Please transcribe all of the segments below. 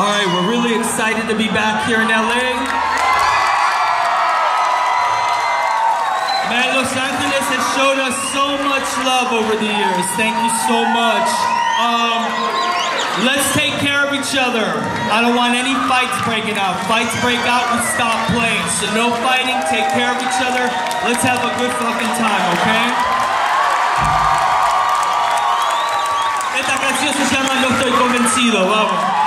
All right, we're really excited to be back here in LA. Man, Los Angeles has showed us so much love over the years. Thank you so much. Um, let's take care of each other. I don't want any fights breaking out. Fights break out, we stop playing. So no fighting, take care of each other. Let's have a good fucking time, okay? Esta canción se llama No estoy convencido, vamos.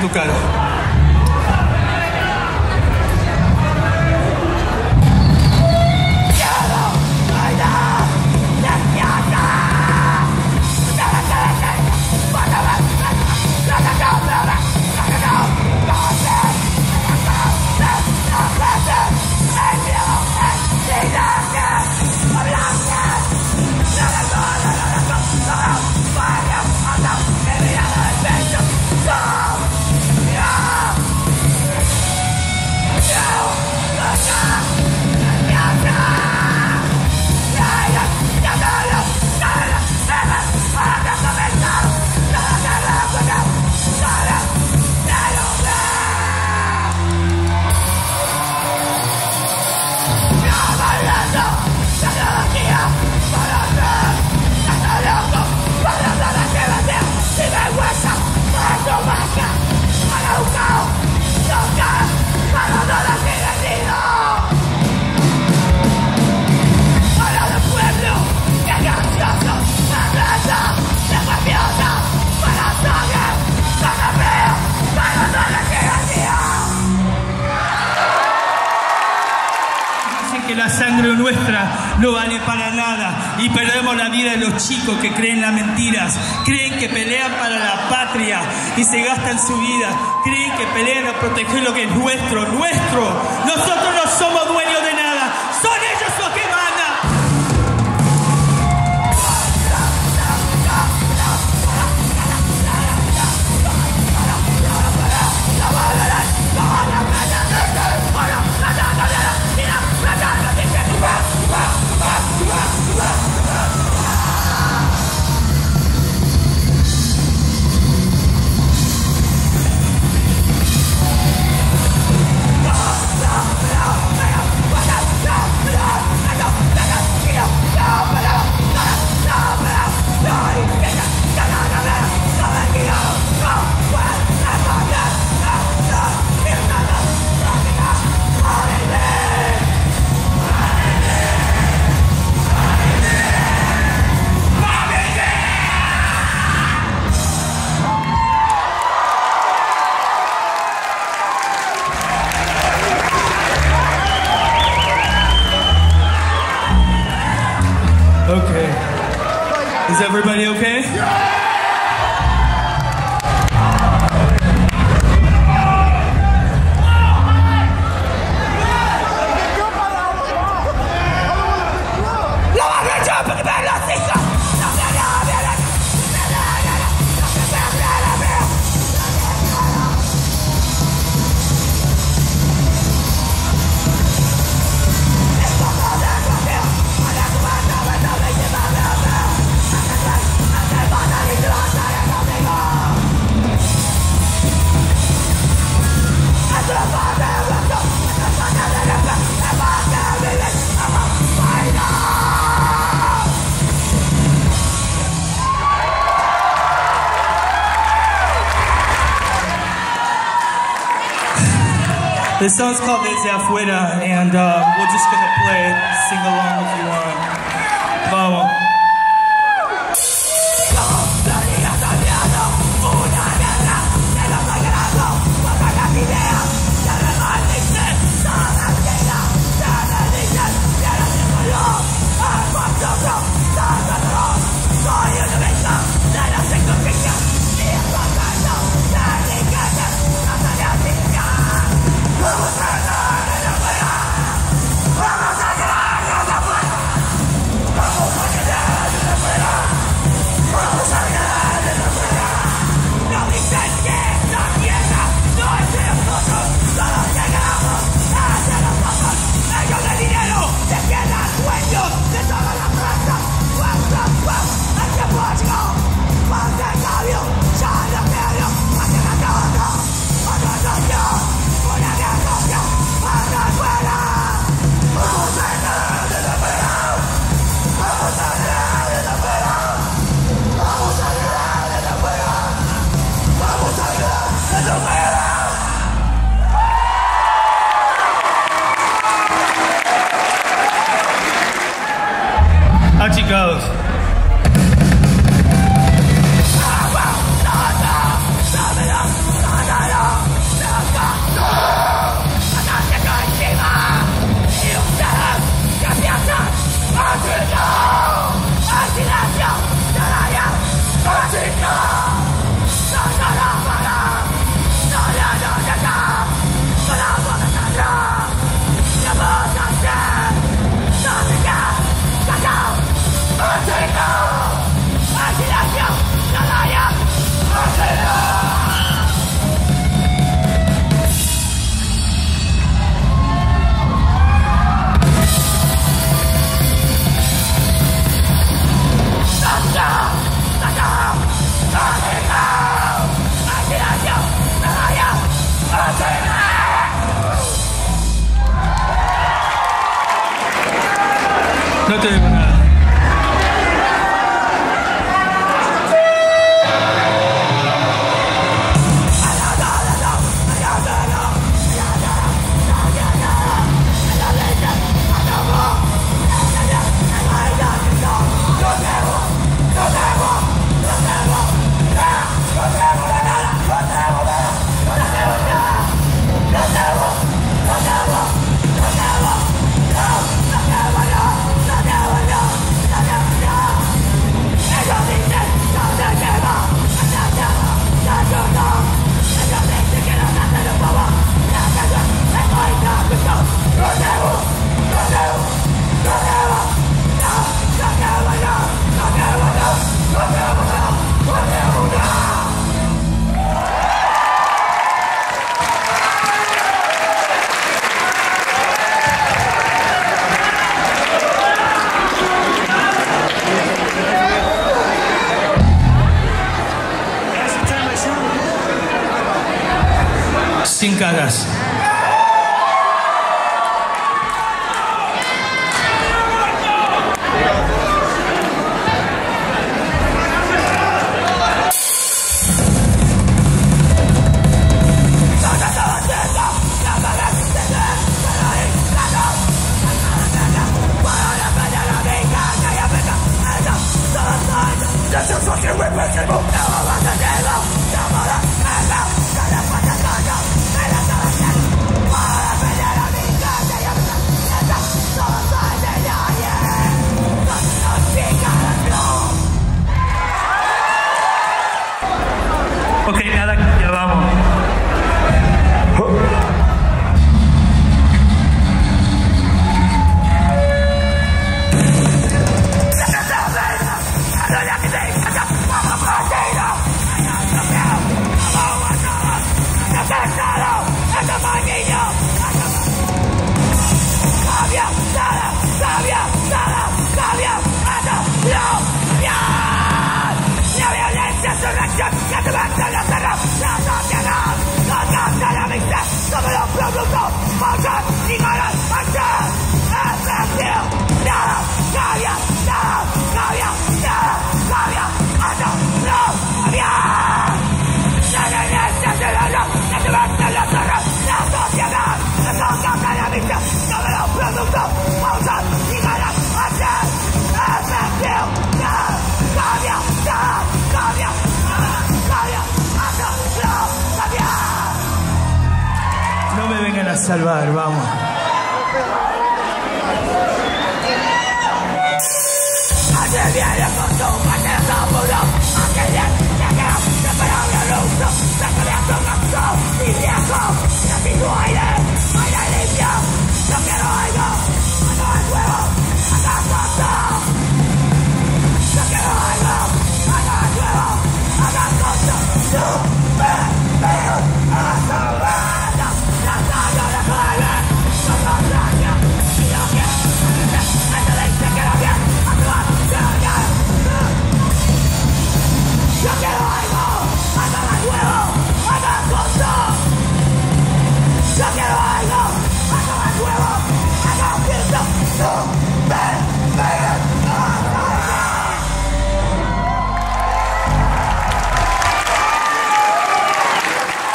do cara. No vale para nada. Y perdemos la vida de los chicos que creen las mentiras, creen que pelean para la patria y se gastan su vida, creen que pelean a proteger lo que es nuestro, nuestro. Nosotros no somos Is everybody okay? This song's called Desde Afuera, and uh, we're just gonna play it. Sing along if you want. Vamos. Gracias. Salvar, vamos.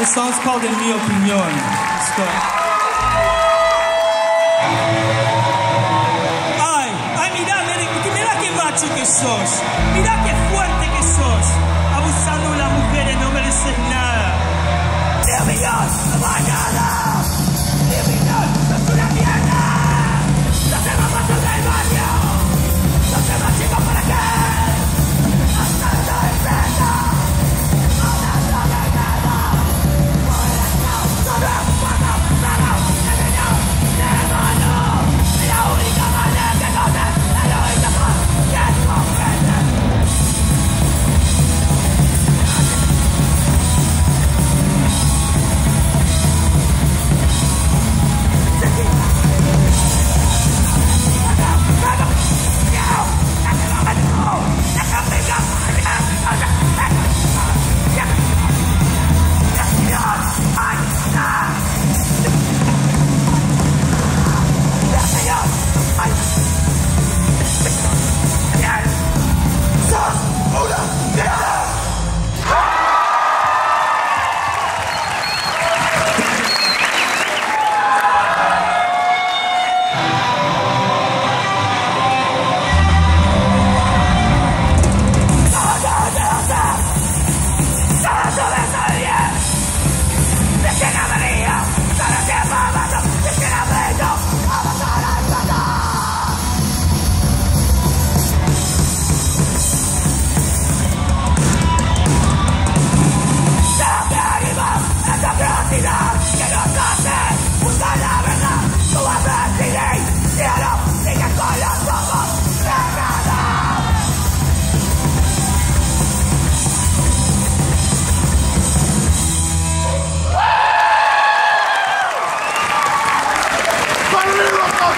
This song's called En Mi Opinión. Let's go. Ay, ay, mirá, mirá qué macho que sos. Mirá qué fuerte que sos. Abusando de las mujeres no mereces nada. Dios no nada.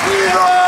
Peleamos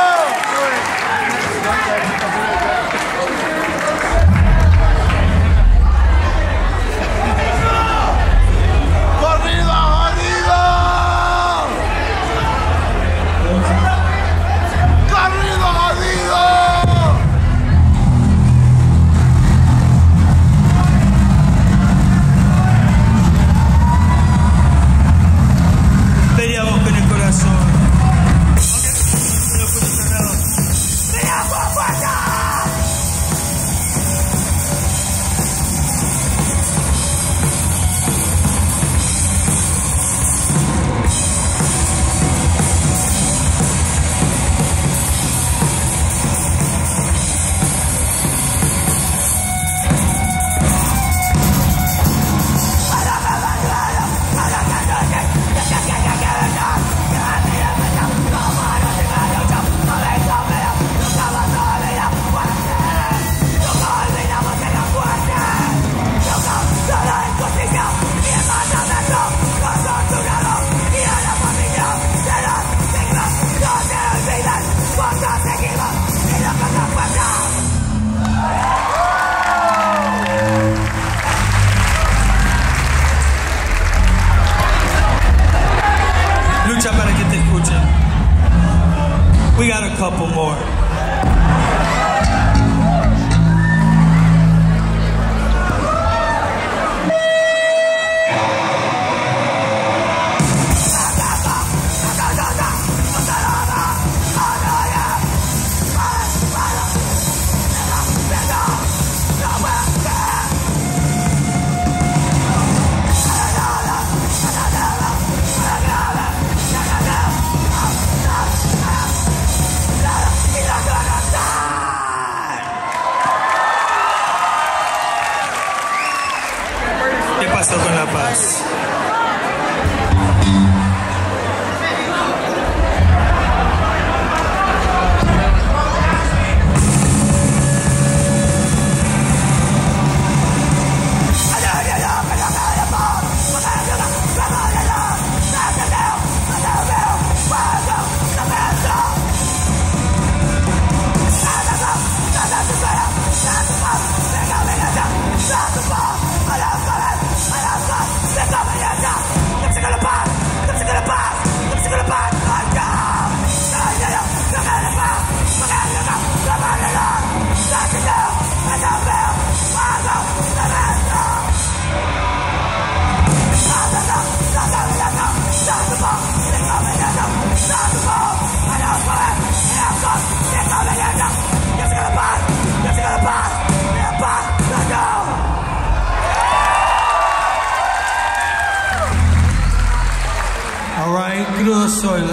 couple more. ¿Qué pasó con la paz?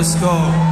Crudo soy,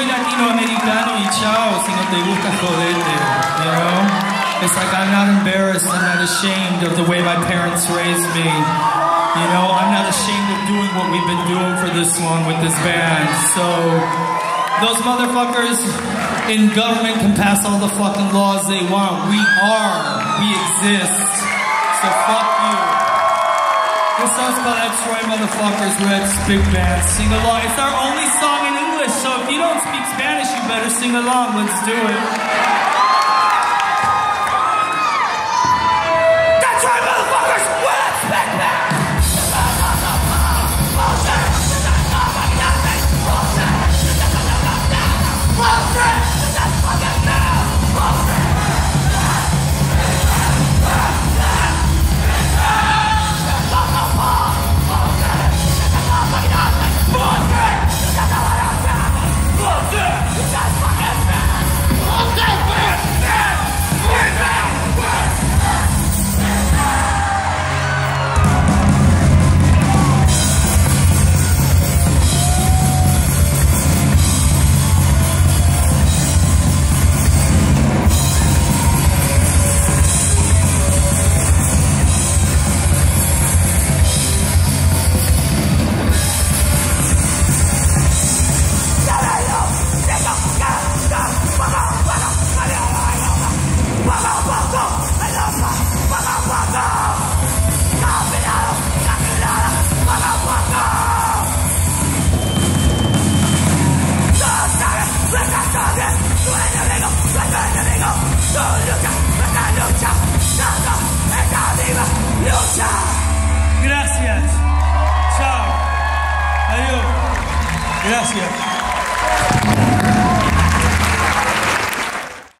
soy latinoamericano y chao, si no te gusta jodete, you know? It's like I'm not embarrassed, I'm not ashamed of the way my parents raised me. You know, I'm not ashamed of doing what we've been doing for this long with this band. So, those motherfuckers in government can pass all the fucking laws they want. We are, we exist. So fuck you. This song's called X-Ray Motherfuckers Red Big Band. Sing along. It's our only English, so if you don't speak Spanish, you better sing along. Let's do it.